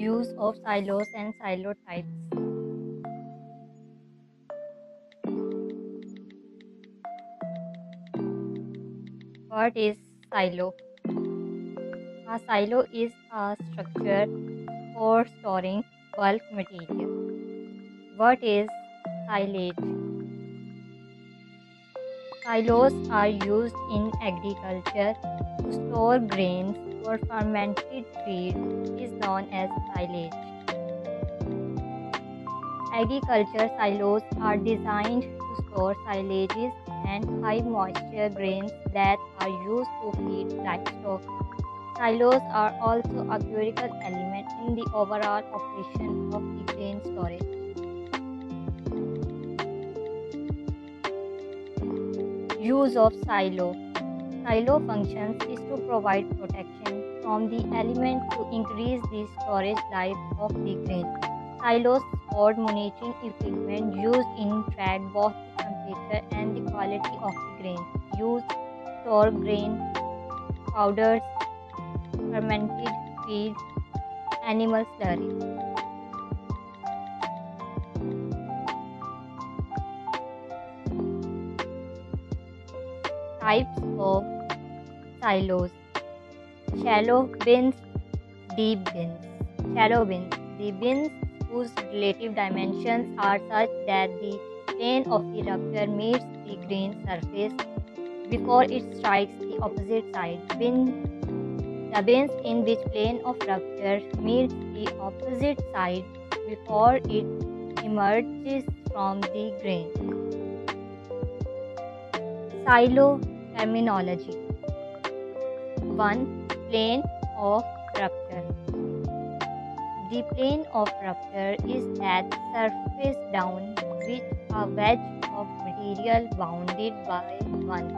Use of silos and silo types. What is silo? A silo is a structure for storing bulk material. What is silage? Silos are used in agriculture to store grains for fermented feed is known as silage. Agriculture silos are designed to store silages and high moisture grains that are used to feed livestock. Silos are also a critical element in the overall operation of the grain storage. Use of silo Silo functions is to provide protection from the element to increase the storage life of the grain. Silos or monitoring equipment used in track both the temperature and the quality of the grain. Use store grain, powders, fermented feed, animal slurry. Types of silos. Shallow bins deep bins. Shallow bins. The bins whose relative dimensions are such that the plane of the rupture meets the grain surface before it strikes the opposite side. Bin the bins in which plane of rupture meets the opposite side before it emerges from the grain. Silo terminology 1. Plane of rupture. The plane of rupture is that surface down which a wedge of material bounded by one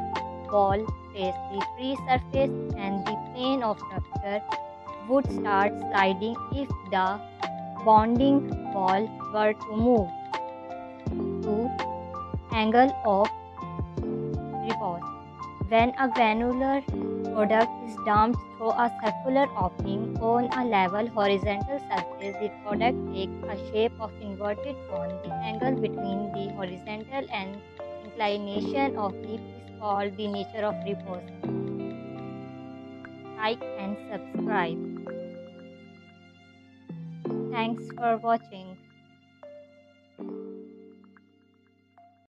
wall face the free surface and the plane of rupture would start sliding if the bonding wall were to move. 2. Angle of repose. When a granular product is dumped through a circular opening on a level horizontal surface, the product takes a shape of inverted cone. The angle between the horizontal and inclination of lip is called the nature of repose. Like and subscribe. Thanks for watching.